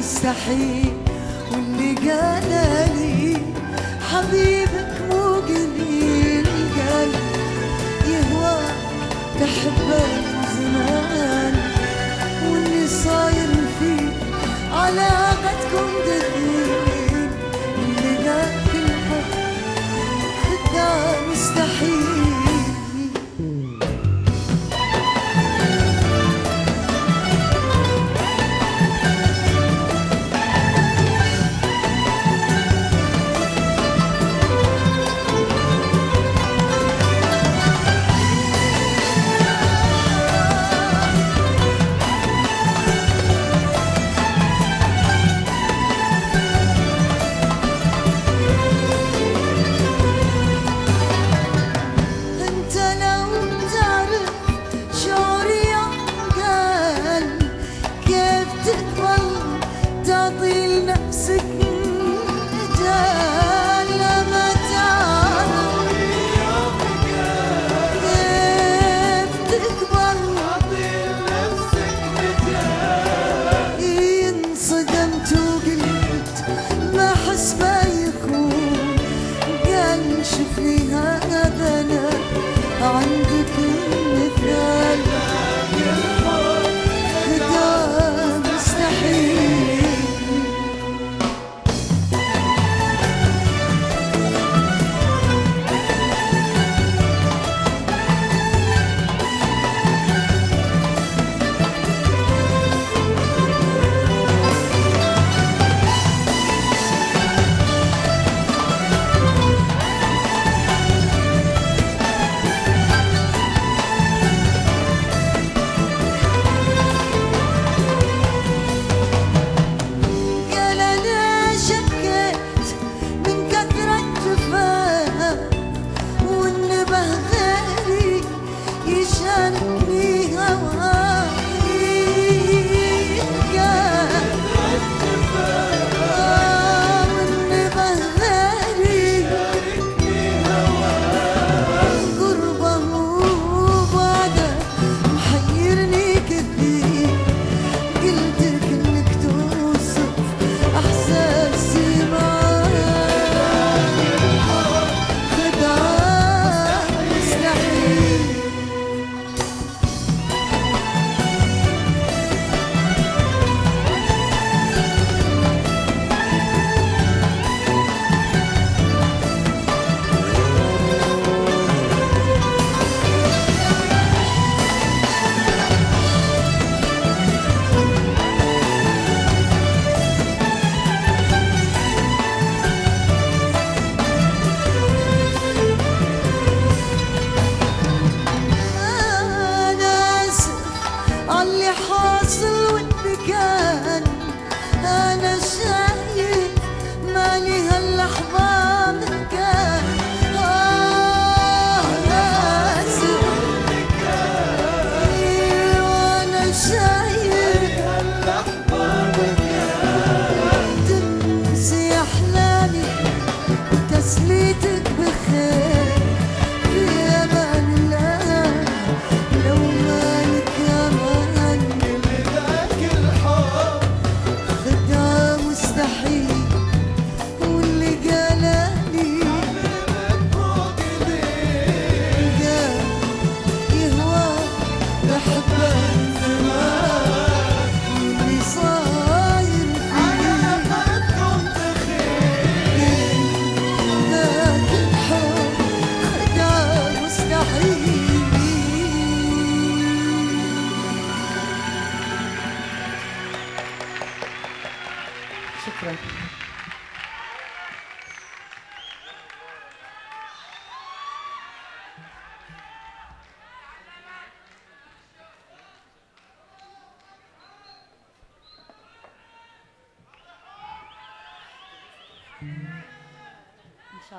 مستحيل واللي جلالي حبيبك مو جميل قلبي يهوى تحبك نفسك تعطي لنفسك اللي حاصل وانت قاعد Saudara. Insya